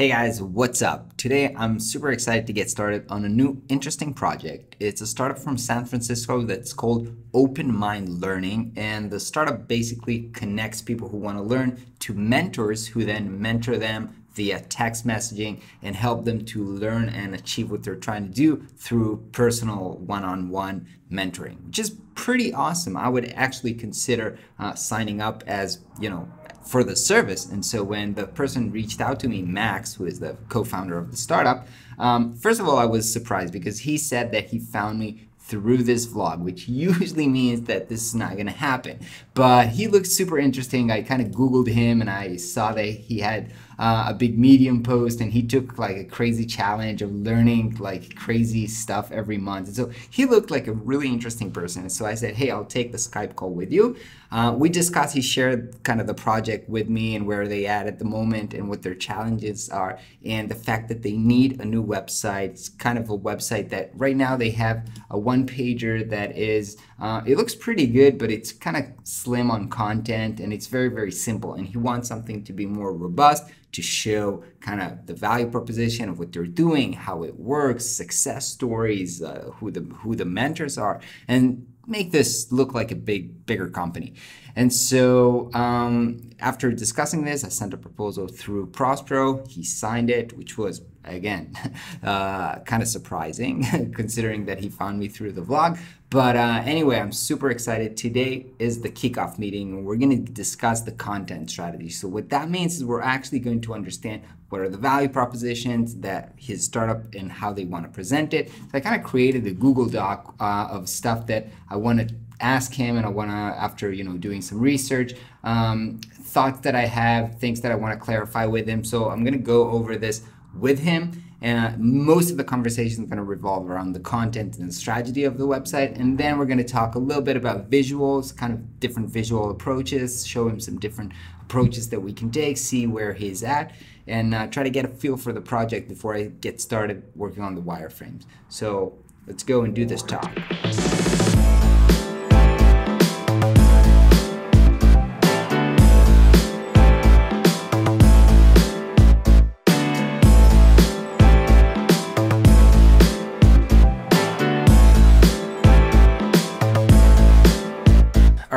Hey guys, what's up? Today I'm super excited to get started on a new interesting project. It's a startup from San Francisco that's called Open Mind Learning, and the startup basically connects people who want to learn to mentors who then mentor them via text messaging and help them to learn and achieve what they're trying to do through personal one-on-one mentoring, which is pretty awesome. I would actually consider uh, signing up as, you know, for the service. And so when the person reached out to me, Max, who is the co-founder of the startup, um, first of all, I was surprised because he said that he found me through this vlog, which usually means that this is not gonna happen. But he looked super interesting. I kind of Googled him and I saw that he had uh, a big Medium post and he took like a crazy challenge of learning like crazy stuff every month. And so he looked like a really interesting person. So I said, hey, I'll take the Skype call with you. Uh, we discussed, he shared kind of the project with me and where they at at the moment and what their challenges are and the fact that they need a new website. It's kind of a website that right now they have a one pager that is, uh, it looks pretty good, but it's kind of slim on content and it's very, very simple. And he wants something to be more robust to show kind of the value proposition of what they're doing, how it works, success stories, uh, who the who the mentors are, and make this look like a big bigger company. And so um, after discussing this, I sent a proposal through Prospero. He signed it, which was again uh, kind of surprising considering that he found me through the vlog. But uh, anyway, I'm super excited. Today is the kickoff meeting and we're going to discuss the content strategy. So what that means is we're actually going to understand what are the value propositions that his startup and how they want to present it. So I kind of created a Google Doc uh, of stuff that I want to ask him and I want to, after, you know, doing some research, um, thoughts that I have, things that I want to clarify with him. So I'm going to go over this with him and most of the conversation is going to revolve around the content and the strategy of the website. And then we're going to talk a little bit about visuals, kind of different visual approaches, show him some different approaches that we can take, see where he's at, and uh, try to get a feel for the project before I get started working on the wireframes. So let's go and do this talk.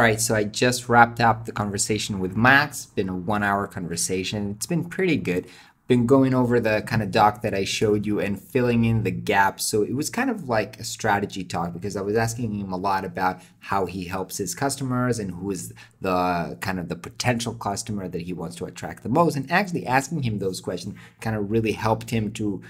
Right, so I just wrapped up the conversation with Max. Been a one hour conversation. It's been pretty good. Been going over the kind of doc that I showed you and filling in the gaps. So it was kind of like a strategy talk because I was asking him a lot about how he helps his customers and who is the kind of the potential customer that he wants to attract the most. And actually asking him those questions kind of really helped him to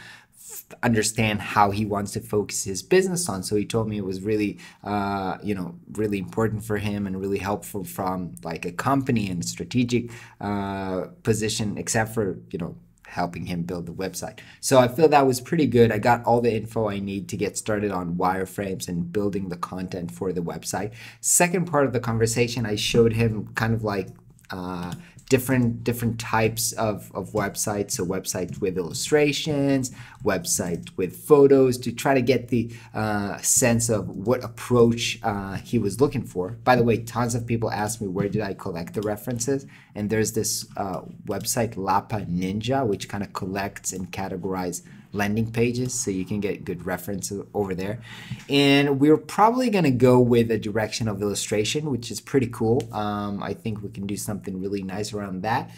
understand how he wants to focus his business on. So he told me it was really, uh, you know, really important for him and really helpful from like a company and strategic uh, position, except for you know helping him build the website. So I feel that was pretty good. I got all the info I need to get started on wireframes and building the content for the website. Second part of the conversation, I showed him kind of like. Uh, different different types of, of websites. So websites with illustrations websites with photos to try to get the uh, sense of what approach uh, he was looking for. By the way tons of people ask me where did i collect the references? And there's this uh, website lapa ninja which kind of collects and categorizes landing pages so you can get good reference over there. And we're probably going to go with a direction of illustration, which is pretty cool. Um, I think we can do something really nice around that.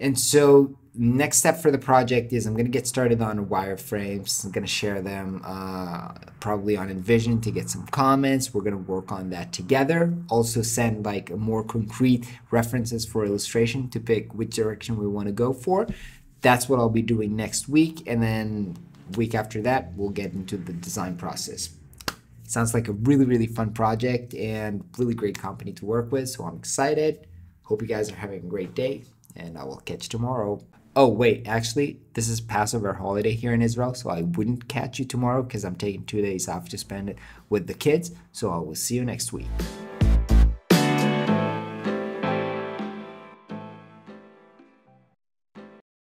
And so next step for the project is I'm going to get started on wireframes. I'm going to share them uh, probably on InVision to get some comments. We're going to work on that together. Also send like more concrete references for illustration to pick which direction we want to go for that's what I'll be doing next week. And then week after that, we'll get into the design process. Sounds like a really, really fun project and really great company to work with. So I'm excited. Hope you guys are having a great day and I will catch you tomorrow. Oh, wait, actually, this is Passover holiday here in Israel, so I wouldn't catch you tomorrow because I'm taking two days off to spend it with the kids. So I will see you next week.